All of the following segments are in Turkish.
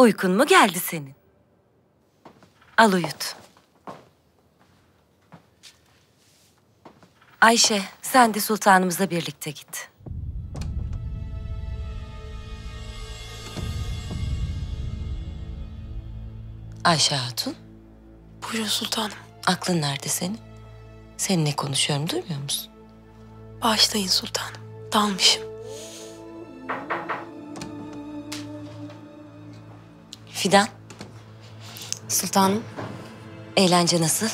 Uykun mu geldi senin? Al uyut. Ayşe, sen de sultanımızla birlikte git. Ayşe Hatun, Buyurun sultanım. aklın nerede senin? Seninle konuşuyorum, duymuyor musun? Bağışlayın sultanım. Dalmışım. Fidan, Sultanım, eğlence nasıl?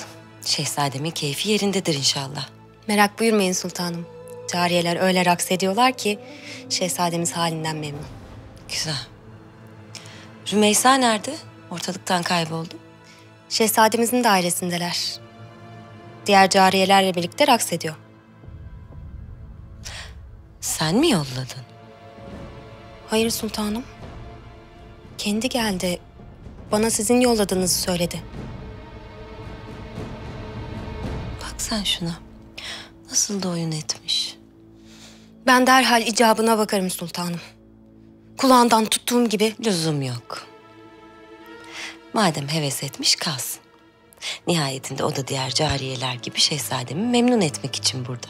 Şehzademin keyfi yerindedir inşallah. merak buyurmayın sultanım. Cariyeler öyle raks ediyorlar ki şehzademiz halinden memnun. Güzel. Rümeysa nerede? Ortalıktan kayboldu. Şehzademizin dairesindeler. Diğer cariyelerle birlikte raks ediyor. Sen mi yolladın? Hayır sultanım. Kendi geldi. Bana sizin yolladığınızı söyledi. Bak sen şuna. Nasıl da oyun etmiş. Ben derhal icabına bakarım sultanım. Kulağından tuttuğum gibi Lüzum yok. Madem heves etmiş kalsın. Nihayetinde o da diğer cariyeler gibi şehzademi memnun etmek için burada.